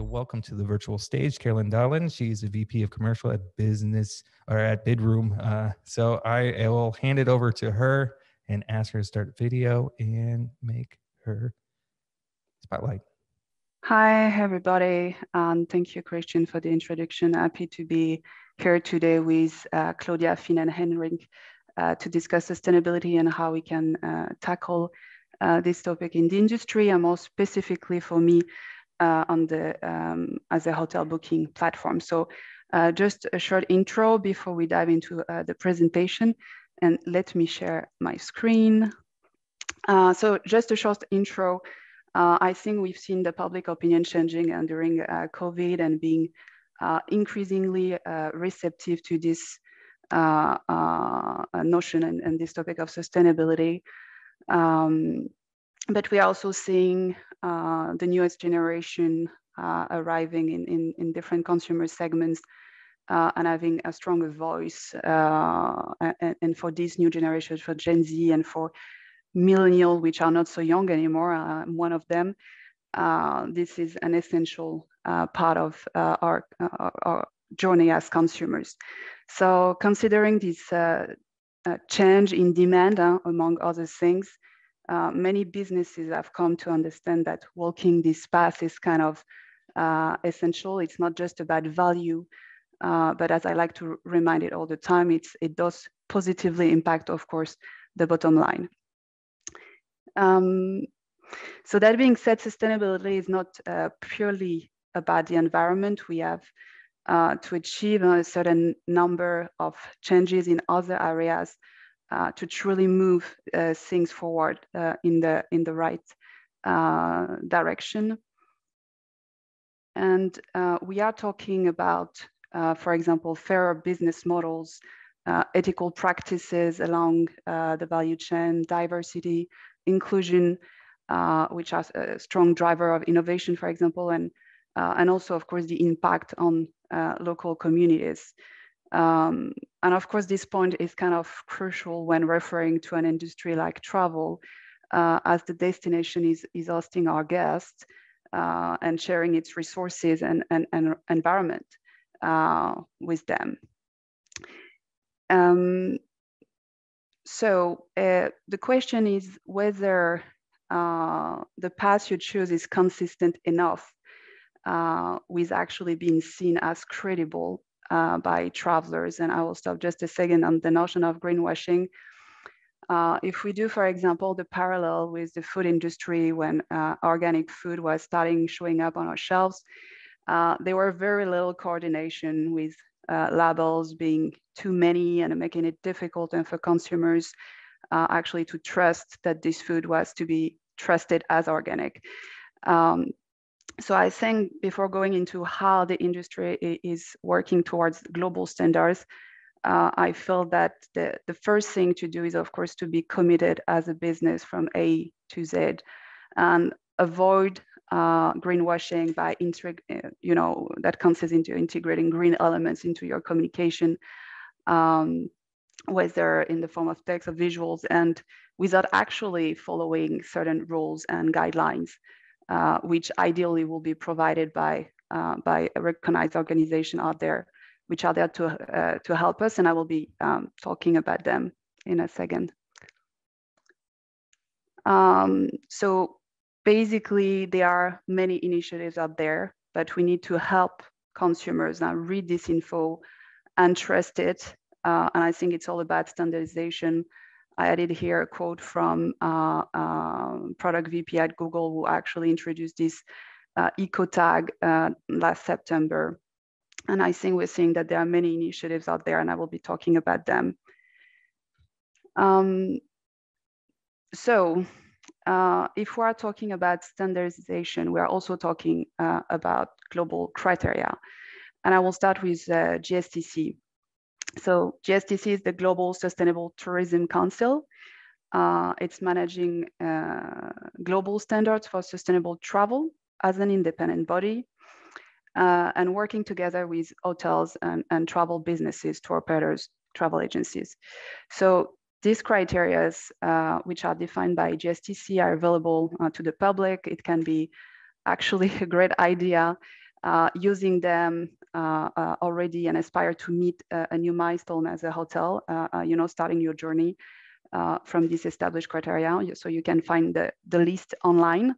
to welcome to the virtual stage Carolyn Dahlen. She's a VP of Commercial at Business or at Bidroom. Uh, so I, I will hand it over to her and ask her to start video and make her spotlight. Hi, everybody. and thank you, Christian, for the introduction. Happy to be here today with uh, Claudia, Finn, and Henrik uh, to discuss sustainability and how we can uh, tackle uh, this topic in the industry and more specifically for me uh, on the um, as a hotel booking platform. So uh, just a short intro before we dive into uh, the presentation and let me share my screen. Uh, so just a short intro. Uh, I think we've seen the public opinion changing and during COVID and being increasingly receptive to this notion and, and, this topic of sustainability. Um, but we are also seeing uh, the newest generation uh, arriving in, in, in, different consumer segments uh, and having a stronger voice. Uh, and, and, for these new generations, for Gen Z and for millennial, which are not so young anymore, I'm uh, one of them, uh, this is an essential part of our, our, journey as consumers. So considering this change in demand, among other things, uh, many businesses have come to understand that walking this path is kind of uh, essential. It's not just about value, uh, but as I like to remind it all the time, it's, it does positively impact, of course, the bottom line. Um, so that being said, sustainability is not uh, purely about the environment. We have uh, to achieve a certain number of changes in other areas uh, to truly move uh, things forward uh, in the in the right uh, direction. And uh, we are talking about, uh, for example, fairer business models, ethical practices along the value chain, diversity, inclusion, which are a strong driver of innovation, for example, and and also, of course, the impact on local communities. Um, and of course, this point is kind of crucial when referring to an industry like travel, uh, as the destination is, is hosting our guests uh, and sharing its resources and, and, and environment uh, with them. Um, so uh, the question is whether uh, the path you choose is consistent enough uh, with actually being seen as credible uh, by travelers. And I will stop just a second on the notion of greenwashing. Uh, if we do, for example, the parallel with the food industry when uh, organic food was starting showing up on our shelves, uh, there were very little coordination with uh, labels being too many and making it difficult and for consumers uh, actually to trust that this food was to be trusted as organic. Um, so I think before going into how the industry is working towards global standards, uh, I feel that the, the first thing to do is, of course, to be committed as a business from A to Z and avoid uh, greenwashing by, uh, you know, that consists into integrating green elements into your communication, um, whether in the form of text or visuals, and without actually following certain rules and guidelines. Uh, which ideally will be provided by, uh, by a recognized organization out there, which are there to, uh, to help us. And I will be um, talking about them in a second. Um, so basically, there are many initiatives out there, but we need to help consumers now read this info and trust it. Uh, and I think it's all about standardization I added here a quote from uh, uh, product VP at Google who actually introduced this uh, eco tag uh, last September. And I think we're seeing that there are many initiatives out there and I will be talking about them. Um, so uh, if we are talking about standardization, we are also talking uh, about global criteria. And I will start with GSTC. So GSTC is the Global Sustainable Tourism Council. Uh, it's managing uh, global standards for sustainable travel as an independent body uh, and working together with hotels and, and travel businesses, tour operators, travel agencies. So these criteria, uh, which are defined by GSTC, are available uh, to the public. It can be actually a great idea uh, using them already and aspire to meet a, new milestone as a hotel, you know, starting your journey from this established criteria. So you can find the, the list online.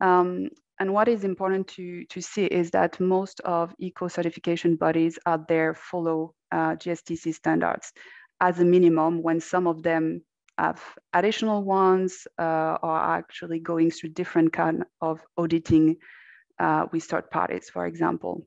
Um, and what is important to, to see is that most of eco certification bodies out there follow uh, GSTC standards as a minimum when some of them have additional ones uh, or are actually going through different kind of auditing uh, with third parties, for example.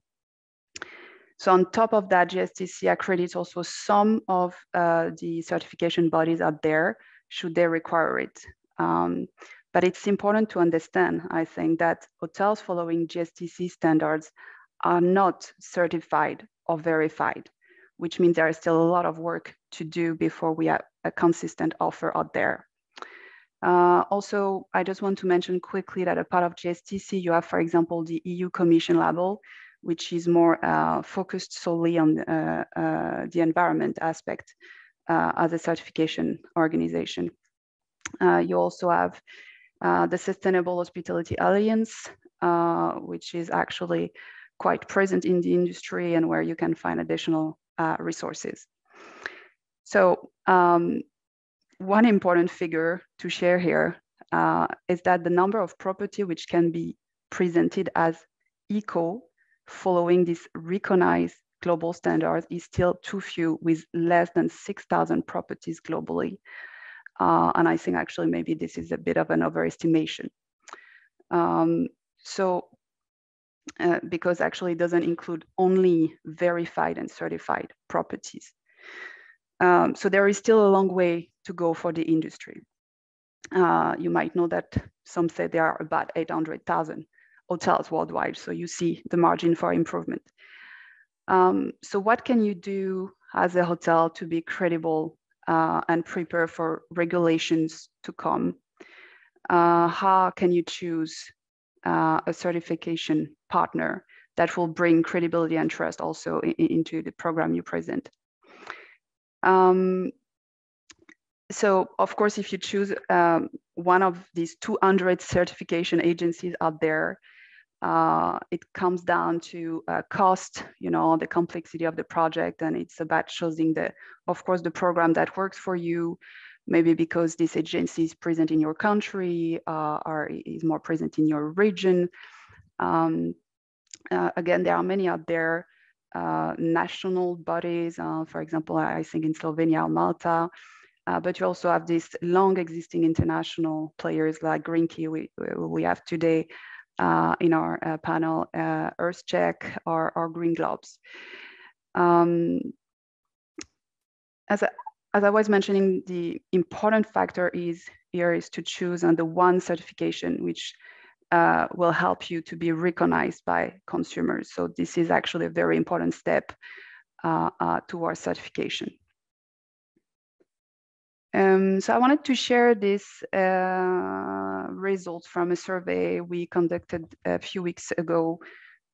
So on top of that, GSTC accredits also some of uh, the certification bodies out there, should they require it. Um, but it's important to understand, I think, that hotels following GSTC standards are not certified or verified, which means there is still a lot of work to do before we have a consistent offer out there. Uh, also, I just want to mention quickly that a part of GSTC, you have, for example, the EU Commission label, which is more uh, focused solely on uh, uh the environment aspect uh, as a certification organization. Uh, you also have the Sustainable Hospitality Alliance, which is actually quite present in the industry and where you can find additional resources. So um, one important figure to share here uh, is that the number of property which can be presented as eco following this recognized global standards is still too few with less than 6,000 properties globally. Uh, and I think actually maybe this is a bit of an overestimation. Um, so, uh, because actually it doesn't include only verified and certified properties. Um, so there is still a long way to go for the industry. Uh, you might know that some say there are about 800,000 hotels worldwide. So you see the margin for improvement. Um, so what can you do as a hotel to be credible uh, and prepare for regulations to come? Uh, how can you choose uh, a certification partner that will bring credibility and trust also in, into the program you present? Um, so of course, if you choose um, one of these 200 certification agencies out there, uh, it comes down to uh, cost, you know, the complexity of the project, and it's about choosing the, of course, the program that works for you. Maybe because this agency is present in your country uh, or is more present in your region. Um, uh, again, there are many out there uh, national bodies, uh, for example, I think in Slovenia or Malta. Uh, but you also have these long existing international players like Green Key we, we have today uh, in our uh, panel, EarthCheck or, or Green Globes. Um, as, I, as I was mentioning, the important factor is here is to choose on the one certification which uh, will help you to be recognized by consumers. So this is actually a very important step uh, uh, towards certification. Um, so I wanted to share this uh, results from a survey we conducted a few weeks ago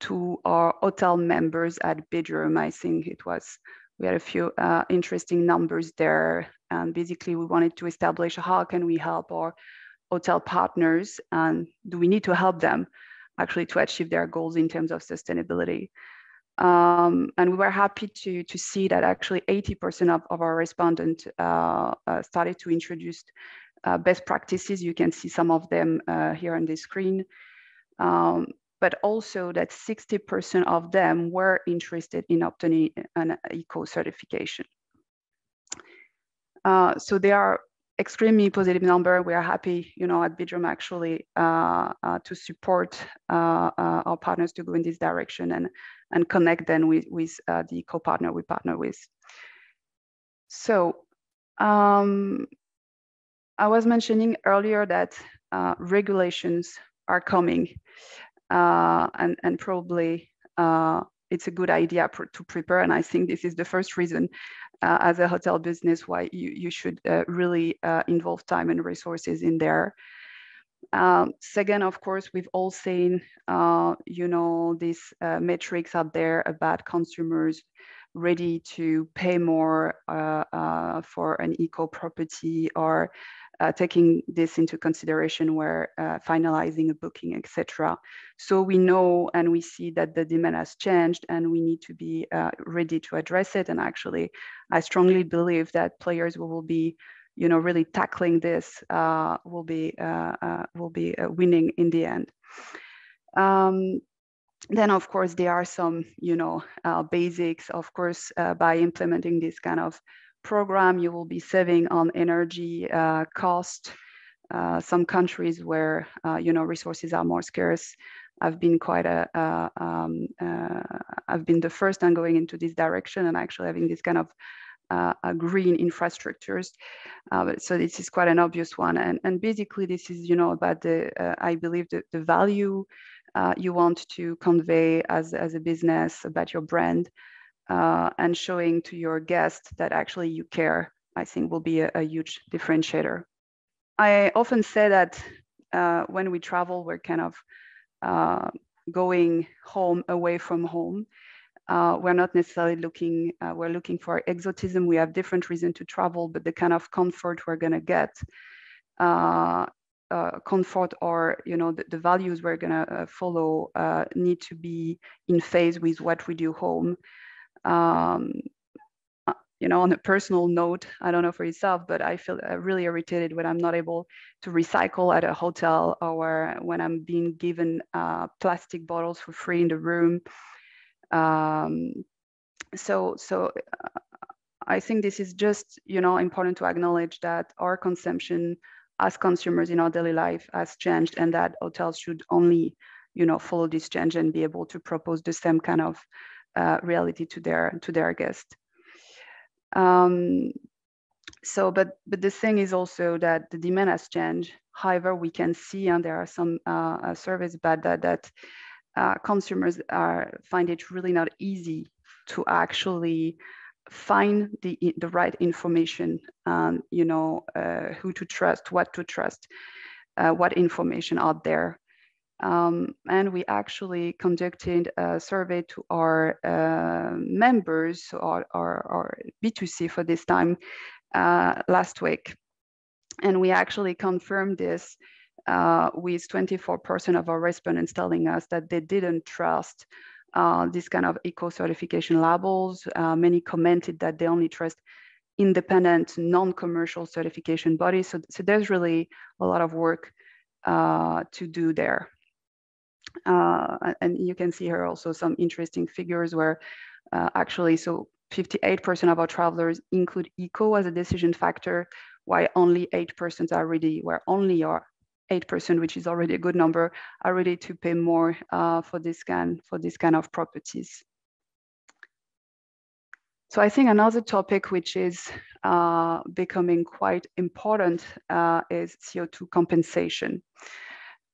to our hotel members at Bidroom. I think it was, we had a few uh, interesting numbers there. And basically we wanted to establish how can we help our hotel partners and do we need to help them actually to achieve their goals in terms of sustainability. Um, and we were happy to, to see that actually 80% of, of our respondents uh, uh, started to introduce uh, best practices. You can see some of them uh, here on the screen. Um, but also that 60% of them were interested in obtaining an eco certification. Uh, so they are extremely positive number. We are happy, you know, at Bidroom actually uh, uh, to support uh, uh, our partners to go in this direction and and connect them with with uh, the co-partner we partner with. So um, I was mentioning earlier that uh, regulations are coming, and and probably it's a good idea pr to prepare. And I think this is the first reason uh, as a hotel business why you, you should uh, really uh, involve time and resources in there. Um, second, of course, we've all seen, uh, you know, these uh, metrics out there about consumers ready to pay more uh, for an eco property or uh, taking this into consideration where uh, finalizing a booking, etc. So we know and we see that the demand has changed and we need to be uh, ready to address it. And actually, I strongly believe that players will be you know, really tackling this uh, will be uh, uh, will be winning in the end. Um, then of course there are some you know uh, basics. Of course uh, by implementing this kind of program you will be saving on energy uh, cost. Some countries where you know resources are more scarce. I've been quite a um, I've been the first on going into this direction and actually having this kind of uh, green infrastructures. Uh, so this is quite an obvious one. And, and basically this is, you know, about the, uh, I believe the, the value uh, you want to convey as, as a business about your brand uh, and showing to your guests that actually you care, I think will be a, a huge differentiator. I often say that uh, when we travel, we're kind of going home away from home uh, we're not necessarily looking, uh, we're looking for exotism. We have different reasons to travel, but the kind of comfort we're gonna get, uh, uh comfort or, you know, the, the values we're gonna uh, follow uh, need to be in phase with what we do home. Um, you know, on a personal note, I don't know for yourself, but I feel really irritated when I'm not able to recycle at a hotel or when I'm being given plastic bottles for free in the room. Um, so, so uh, I think this is just, you know, important to acknowledge that our consumption as consumers in our daily life has changed and that hotels should only, you know, follow this change and be able to propose the same kind of uh, reality to their, to their guests. Um, so, but, but the thing is also that the demand has changed. However, we can see, and there are some uh, uh surveys about that, that uh, consumers are find it really not easy to actually find the the right information and you know uh, who to trust what to trust uh, what information out there. Um, and we actually conducted a survey to our uh, members our, our, our, b2c for this time uh, last week. And we actually confirmed this uh, with 24% of our respondents telling us that they didn't trust uh, this kind of eco certification labels. Uh, many commented that they only trust independent, non-commercial certification bodies. So, so there's really a lot of work uh, to do there. Uh, and you can see here also some interesting figures where actually, so 58% of our travelers include eco as a decision factor, while only 8% are ready, where only are 8%, which is already a good number, are ready to pay more uh, for this kind for this kind of properties. So I think another topic which is uh, becoming quite important uh, is CO2 compensation.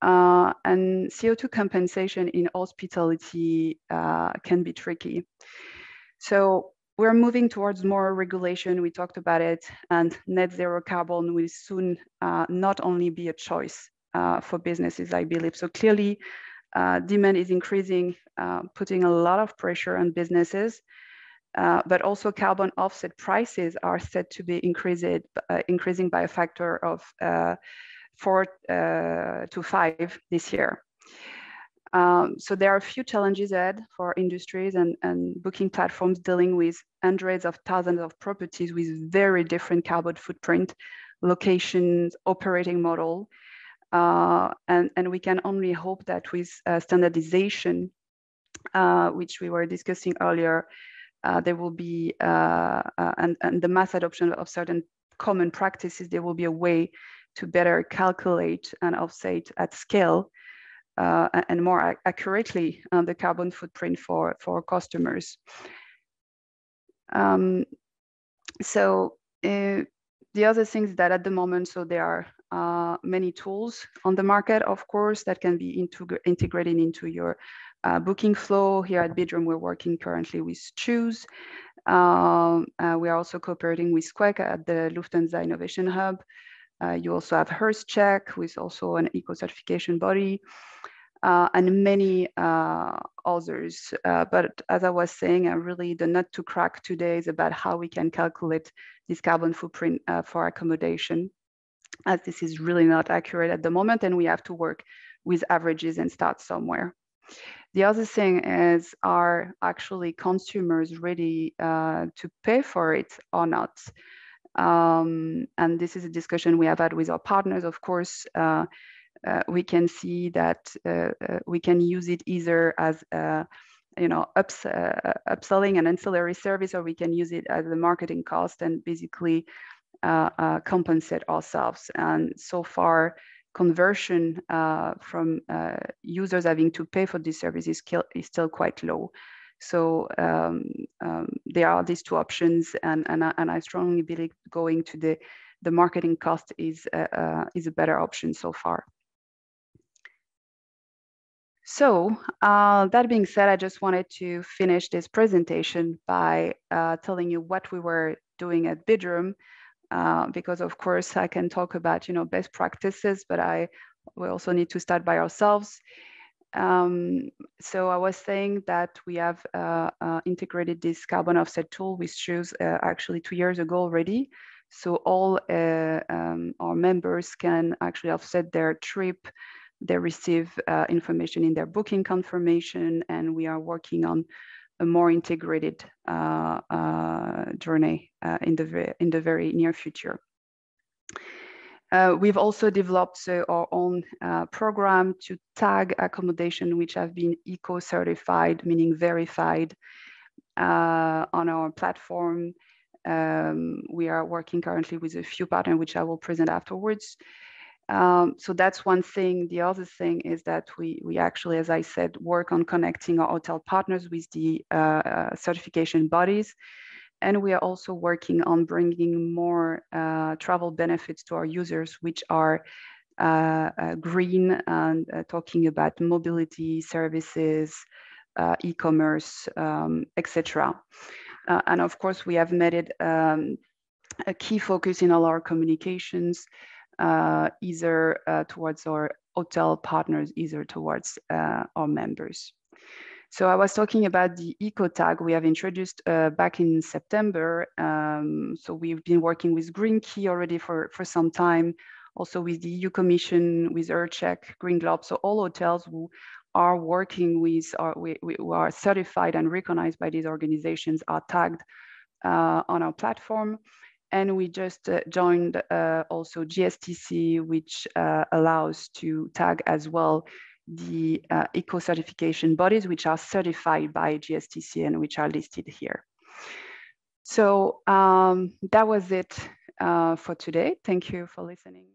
Uh, and CO2 compensation in hospitality uh, can be tricky. So we're moving towards more regulation. We talked about it, and net zero carbon will soon uh, not only be a choice uh, for businesses, I believe. So clearly, uh, demand is increasing, uh, putting a lot of pressure on businesses. Uh, but also, carbon offset prices are set to be increased, uh, increasing by a factor of four to five this year. Um, so there are a few challenges ahead for industries and, and booking platforms dealing with hundreds of thousands of properties with very different carbon footprint, locations, operating model. Uh, and, and we can only hope that with uh, standardization, uh, which we were discussing earlier, uh, there will be, uh, uh, and, and the mass adoption of certain common practices, there will be a way to better calculate and offset at scale and more accurately the carbon footprint for, for customers. Um, so uh, the other things that at the moment, so there are uh, many tools on the market, of course, that can be integrated into your uh, booking flow. Here at Bidroom, we're working currently with Chooose. Um, uh, we are also cooperating with Squake at the Lufthansa Innovation Hub. Uh, you also have EarthCheck, who is also an eco certification body, uh, and many uh, others. Uh, but as I was saying, really the nut to crack today is about how we can calculate this carbon footprint uh, for accommodation. as this is really not accurate at the moment and we have to work with averages and start somewhere. The other thing is, are actually consumers ready uh, to pay for it or not? Um, and this is a discussion we have had with our partners, of course. Uh, uh, we can see that uh, uh, we can use it either as uh, you know ups, upselling an ancillary service, or we can use it as a marketing cost and basically compensate ourselves. And so far, conversion uh, from uh, users having to pay for this service is, is still quite low. So um, um, there are these two options, and, and, I, and I strongly believe going to the, the marketing cost is, uh, uh is a better option so far. So uh, that being said, I just wanted to finish this presentation by uh, telling you what we were doing at Bidroom uh, because of course I can talk about you know best practices, but I we also need to start by ourselves. Um, so I was saying that we have uh, uh, integrated this carbon offset tool with Chooose uh, actually two years ago already. So all um, our members can actually offset their trip. They receive uh, information in their booking confirmation, and we are working on a more integrated uh, uh, journey uh, in, the in the very near future. Uh, we've also developed uh, our own program to tag accommodation which have been eco-certified, meaning verified on our platform. Um, we are working currently with a few partners, which I will present afterwards. Um, so that's one thing. The other thing is that we, we actually, as I said, work on connecting our hotel partners with the uh, uh, certification bodies. And we are also working on bringing more uh, travel benefits to our users, which are uh, uh, green and uh, talking about mobility services, e-commerce, um, etc. and of course, we have made it um, a key focus in all our communications either uh, towards our hotel partners, either towards uh, our members. So I was talking about the eco tag we have introduced uh, back in September. Um, so we've been working with Green Key already for, for some time, also with the EU Commission, with EarthCheck, Green Globe. So all hotels who are working with, are, we, we, who are certified and recognized by these organizations are tagged uh, on our platform. And we just uh, joined uh, also GSTC, which uh, allows to tag as well the uh, eco certification bodies, which are certified by GSTC and which are listed here. So um, that was it uh, for today. Thank you for listening.